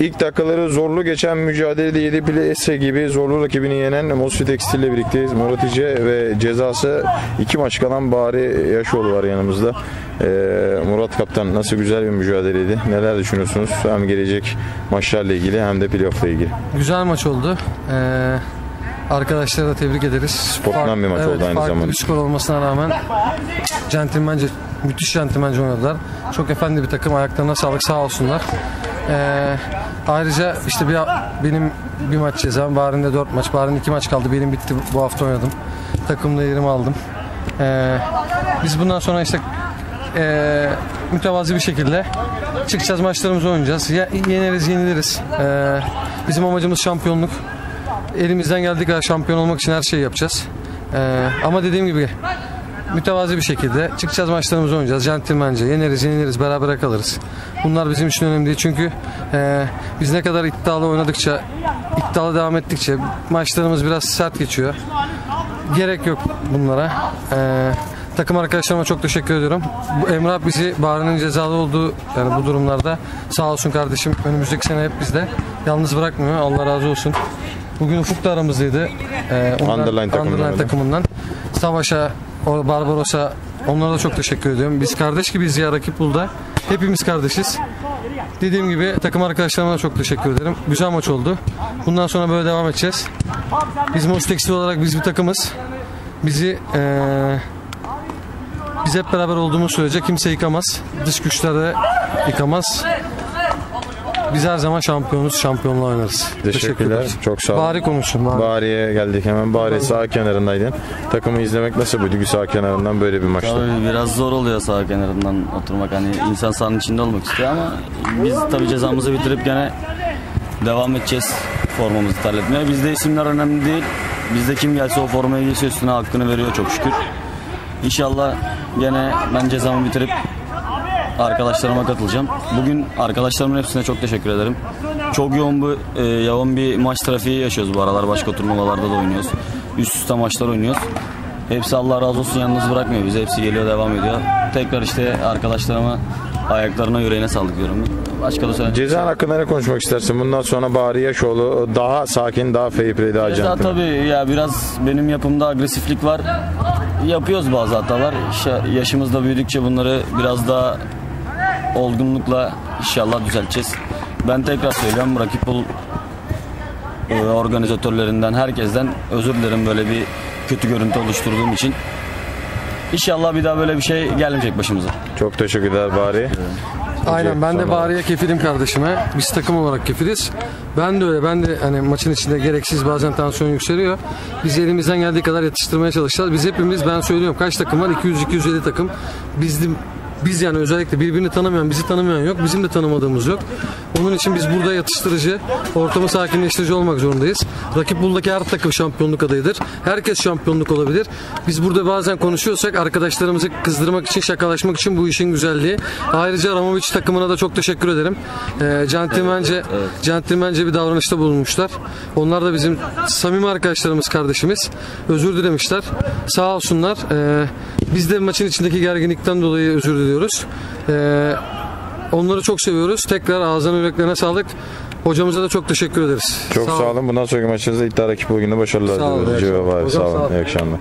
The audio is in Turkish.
İlk dakikaları zorlu geçen mücadelede 7 plase gibi zorlu rakibini yenen Mosfi Tekstil ile birlikteyiz. Murat İce ve cezası iki maç kalan Bari Yaşoğlu var yanımızda. Ee, Murat Kaptan nasıl güzel bir mücadeleydi. Neler düşünüyorsunuz? Hem gelecek maçlarla ilgili hem de playoff'la ilgili. Güzel maç oldu. Ee, arkadaşları da tebrik ederiz. Sportman bir maç oldu aynı farklı zamanda. bir skor olmasına rağmen centilmence, müthiş centilmence oynadılar. Çok efendi bir takım. Ayaklarına sağlık sağ olsunlar. Ee, ayrıca işte bir, benim bir maç cezam. Da 4 maç. Bahar'ın 2 maç kaldı. Benim bitti. Bu hafta oynadım. Takımda yerimi aldım. Ee, biz bundan sonra işte ee, mütevazi bir şekilde çıkacağız maçlarımızı oynayacağız. Ya, yeneriz yeniliriz. Ee, bizim amacımız şampiyonluk. Elimizden geldiği kadar şampiyon olmak için her şeyi yapacağız. Ee, ama dediğim gibi mütevazi bir şekilde çıkacağız maçlarımızı oynayacağız. Centilmence yeneriz yeniliriz beraber kalırız. Bunlar bizim için önemli değil çünkü e, biz ne kadar iddialı oynadıkça iddialı devam ettikçe maçlarımız biraz sert geçiyor. Gerek yok bunlara. Ee, takım arkadaşlarıma çok teşekkür ediyorum. Bu Emrah bizi Bahar'ın cezalı olduğu yani bu durumlarda sağ olsun kardeşim önümüzdeki sene hep bizde. Yalnız bırakmıyor. Allah razı olsun. Bugün Ufuk da aramızdaydı. Ee, Underline takımından Underline takımından. Savaş'a, o Barbaros'a onlara da çok teşekkür ediyorum. Biz kardeş gibiyiz ya rakip bulda. Hepimiz kardeşiz. Dediğim gibi takım arkadaşlarıma da çok teşekkür ederim. Güzel maç oldu. Bundan sonra böyle devam edeceğiz. Biz Mos Tekstil olarak biz bir takımız. Bizi eee biz hep beraber olduğumuz sürece kimse yıkamaz. Dış güçler de yıkamaz. Biz her zaman şampiyonuz, şampiyonla oynarız. Teşekkürler. Çok sağ olun. Bari konuşun. Bari. Bari'ye geldik hemen. Bari sağ kenarındaydın. Takımı izlemek nasıl buydu? Sağ kenarından böyle bir maçta. Tabii biraz zor oluyor sağ kenarından oturmak. Hani insan sahanın içinde olmak istiyor ama biz tabii cezamızı bitirip gene devam edeceğiz formamızı terletmeye. Bizde isimler önemli değil. Bizde kim gelse o formaya giyse üstüne hakkını veriyor çok şükür. İnşallah gene ben cezamı bitirip arkadaşlarıma katılacağım. Bugün arkadaşlarımın hepsine çok teşekkür ederim. Çok yoğun bir, e, yoğun bir maç trafiği yaşıyoruz bu aralar. Başka turnuvalarda da oynuyoruz. Üst üste maçlar oynuyoruz. Hepsi Allah razı olsun yalnız bırakmıyor bizi. Hepsi geliyor devam ediyor. Tekrar işte arkadaşlarıma ayaklarına yüreğine sağlık diyorum. Başka da söyleyecek. Cezan hakkında ne konuşmak istersin? Bundan sonra Bari Yaşoğlu daha sakin, daha fair play, daha Ceza centilmen. tabii ya biraz benim yapımda agresiflik var. Yapıyoruz bazı hatalar. Yaşa- Yaşımız da büyüdükçe bunları biraz daha olgunlukla inşallah düzelteceğiz. Ben tekrar söylüyorum rakip bul e, organizatörlerinden herkesten özür dilerim böyle bir kötü görüntü oluşturduğum için. İnşallah bir daha böyle bir şey gelmeyecek başımıza. Çok teşekkürler Bari. Aynen ben de Bari'ye kefilim kardeşime. Biz takım olarak kefiliz. Ben de öyle. Ben de hani maçın içinde gereksiz bazen tansiyon yükseliyor. Biz elimizden geldiği kadar yatıştırmaya çalışacağız. Biz hepimiz ben söylüyorum kaç takım var? 200-250 takım. Biz de biz yani özellikle birbirini tanımayan, bizi tanımayan yok. Bizim de tanımadığımız yok. Onun için biz burada yatıştırıcı, ortamı sakinleştirici olmak zorundayız. Rakip buradaki her takım şampiyonluk adayıdır. Herkes şampiyonluk olabilir. Biz burada bazen konuşuyorsak arkadaşlarımızı kızdırmak için, şakalaşmak için bu işin güzelliği. Ayrıca Ramovic takımına da çok teşekkür ederim. Ee, centilmence, centilmence bir davranışta bulunmuşlar. Onlar da bizim samimi arkadaşlarımız, kardeşimiz. Özür dilemişler. Sağ olsunlar. Ee, biz de maçın içindeki gerginlikten dolayı özür diliyoruz. Ee, onları çok seviyoruz. Tekrar ağzına yüreklerine sağlık. Hocamıza da çok teşekkür ederiz. Çok sağ, olun. Bundan sonraki maçınızda iddia rakip bugün de başarılar Sağ olun. diliyoruz. Sağ sağ olun. olun. İyi akşamlar.